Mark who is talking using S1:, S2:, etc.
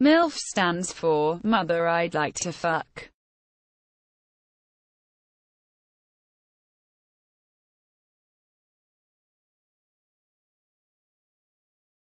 S1: MILF stands for Mother I'd Like to Fuck.